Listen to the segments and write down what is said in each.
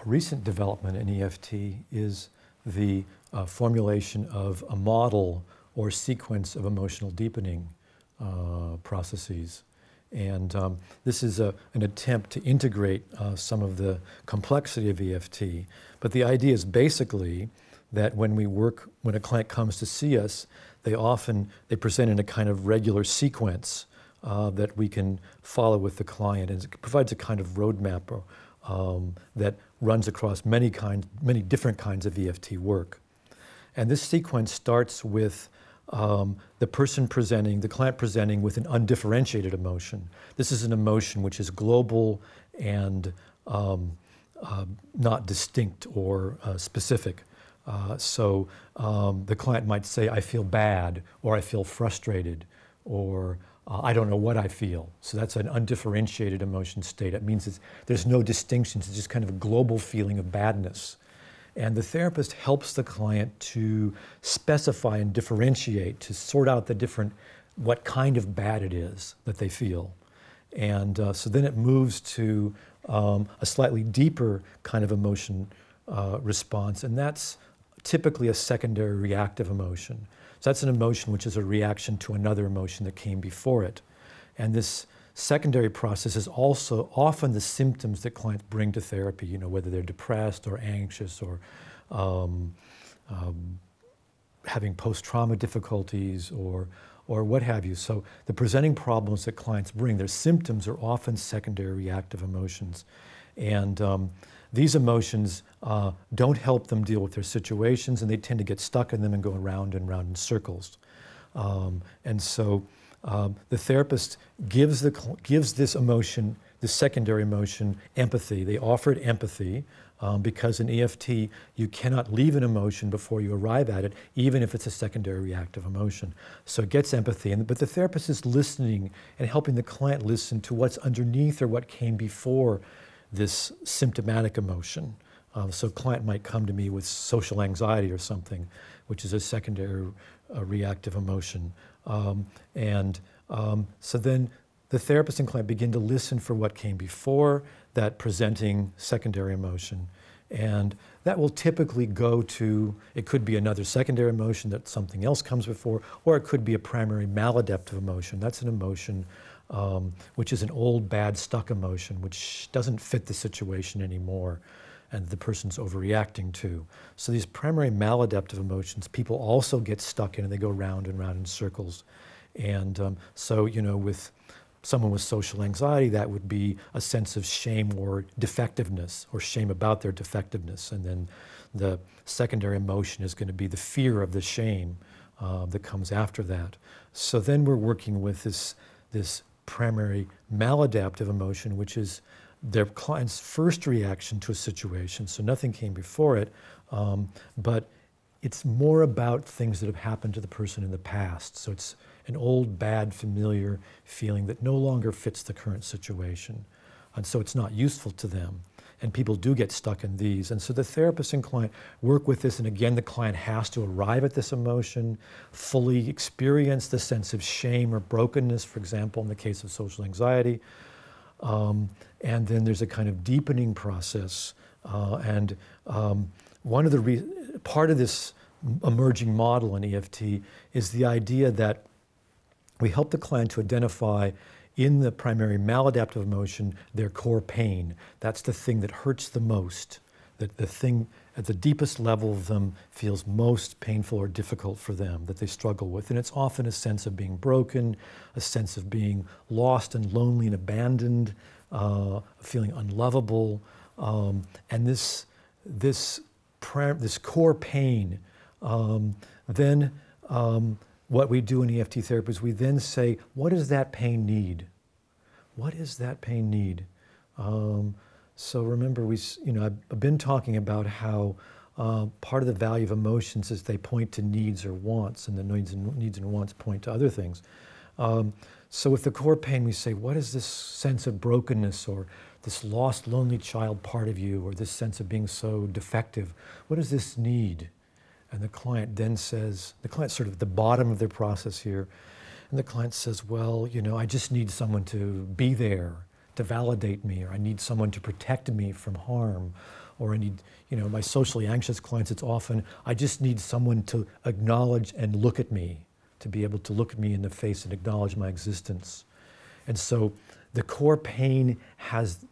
A recent development in EFT is the uh, formulation of a model or sequence of emotional deepening uh, processes. And um, this is a, an attempt to integrate uh, some of the complexity of EFT. But the idea is basically that when we work, when a client comes to see us, they often, they present in a kind of regular sequence uh, that we can follow with the client. And it provides a kind of roadmap or, um, that runs across many kinds, many different kinds of EFT work. And this sequence starts with um, the person presenting, the client presenting with an undifferentiated emotion. This is an emotion which is global and um, uh, not distinct or uh, specific. Uh, so um, the client might say, I feel bad, or I feel frustrated, or uh, I don't know what I feel. So that's an undifferentiated emotion state. It means there's no distinctions, it's just kind of a global feeling of badness. And the therapist helps the client to specify and differentiate, to sort out the different, what kind of bad it is that they feel. And uh, so then it moves to um, a slightly deeper kind of emotion uh, response, and that's typically a secondary reactive emotion. So that's an emotion which is a reaction to another emotion that came before it. And this secondary process is also often the symptoms that clients bring to therapy, you know, whether they're depressed or anxious or um, um, having post-trauma difficulties or, or what have you. So the presenting problems that clients bring, their symptoms are often secondary reactive emotions. And um, these emotions uh, don't help them deal with their situations and they tend to get stuck in them and go around and around in circles. Um, and so um, the therapist gives, the, gives this emotion, this secondary emotion, empathy. They offer it empathy um, because in EFT, you cannot leave an emotion before you arrive at it, even if it's a secondary reactive emotion. So it gets empathy, and, but the therapist is listening and helping the client listen to what's underneath or what came before this symptomatic emotion. Um, so a client might come to me with social anxiety or something, which is a secondary uh, reactive emotion. Um, and um, so then the therapist and client begin to listen for what came before that presenting secondary emotion. And that will typically go to, it could be another secondary emotion that something else comes before, or it could be a primary maladaptive emotion. That's an emotion um, which is an old, bad, stuck emotion, which doesn't fit the situation anymore and the person's overreacting to. So these primary maladaptive emotions, people also get stuck in and they go round and round in circles. And um, so, you know, with someone with social anxiety, that would be a sense of shame or defectiveness or shame about their defectiveness. And then the secondary emotion is going to be the fear of the shame uh, that comes after that. So then we're working with this, this primary maladaptive emotion, which is their client's first reaction to a situation. So nothing came before it, um, but it's more about things that have happened to the person in the past. So it's an old, bad, familiar feeling that no longer fits the current situation. And so it's not useful to them. And people do get stuck in these. And so the therapist and client work with this. And again, the client has to arrive at this emotion, fully experience the sense of shame or brokenness, for example, in the case of social anxiety. Um, and then there's a kind of deepening process. Uh, and um, one of the part of this emerging model in EFT is the idea that we help the client to identify in the primary maladaptive emotion their core pain. That's the thing that hurts the most, that the thing at the deepest level of them feels most painful or difficult for them, that they struggle with. And it's often a sense of being broken, a sense of being lost and lonely and abandoned, uh, feeling unlovable. Um, and this, this, this core pain um, then um, what we do in EFT therapy is we then say, what does that pain need? What does that pain need? Um, so remember, we, you know, I've been talking about how uh, part of the value of emotions is they point to needs or wants, and the needs and, needs and wants point to other things. Um, so with the core pain, we say, what is this sense of brokenness or this lost, lonely child part of you, or this sense of being so defective? What does this need? And the client then says, the client's sort of the bottom of their process here. And the client says, well, you know, I just need someone to be there, to validate me, or I need someone to protect me from harm, or I need, you know, my socially anxious clients, it's often, I just need someone to acknowledge and look at me, to be able to look at me in the face and acknowledge my existence. And so the core pain has,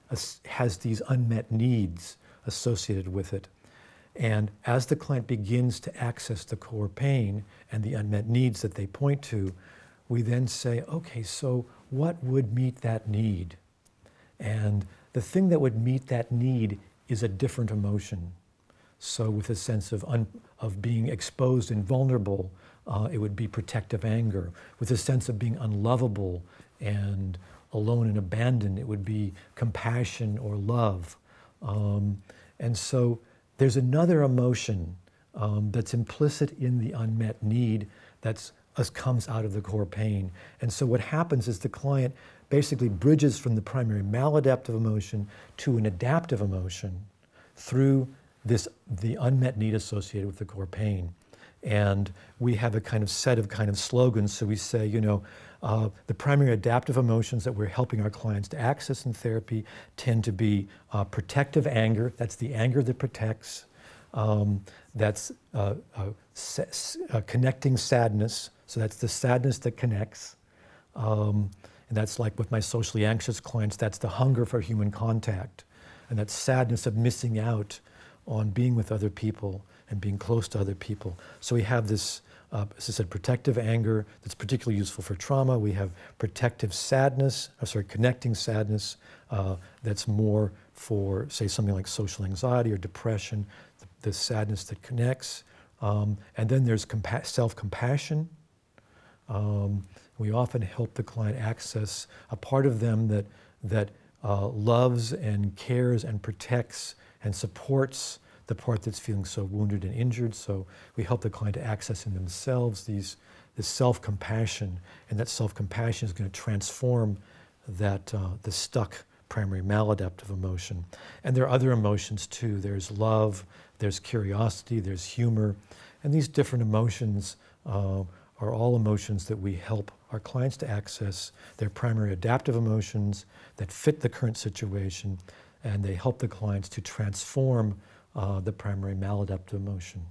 has these unmet needs associated with it. And as the client begins to access the core pain and the unmet needs that they point to, we then say, okay, so what would meet that need? And the thing that would meet that need is a different emotion. So, with a sense of, of being exposed and vulnerable, uh, it would be protective anger. With a sense of being unlovable and alone and abandoned, it would be compassion or love. Um, and so, there's another emotion um, that's implicit in the unmet need that's comes out of the core pain. And so what happens is the client basically bridges from the primary maladaptive emotion to an adaptive emotion through this the unmet need associated with the core pain. And we have a kind of set of kind of slogans. So we say, you know, uh, the primary adaptive emotions that we're helping our clients to access in therapy tend to be uh, protective anger, that's the anger that protects, um, that's uh, uh, uh connecting sadness, so that's the sadness that connects. Um, and that's like with my socially anxious clients, that's the hunger for human contact. And that sadness of missing out on being with other people and being close to other people. So we have this, uh, as I said, protective anger that's particularly useful for trauma. We have protective sadness, uh, sorry, connecting sadness uh, that's more for, say, something like social anxiety or depression, the, the sadness that connects. Um, and then there's compa- self compassion. Um, we often help the client access a part of them that, that uh, loves and cares and protects and supports the part that's feeling so wounded and injured. So we help the client to access in themselves these, this self-compassion, and that self-compassion is going to transform that uh, the stuck primary maladaptive emotion. And there are other emotions too. There's love, there's curiosity, there's humor, and these different emotions uh, are all emotions that we help our clients to access. They're primary adaptive emotions that fit the current situation, and they help the clients to transform uh, the primary maladaptive emotion.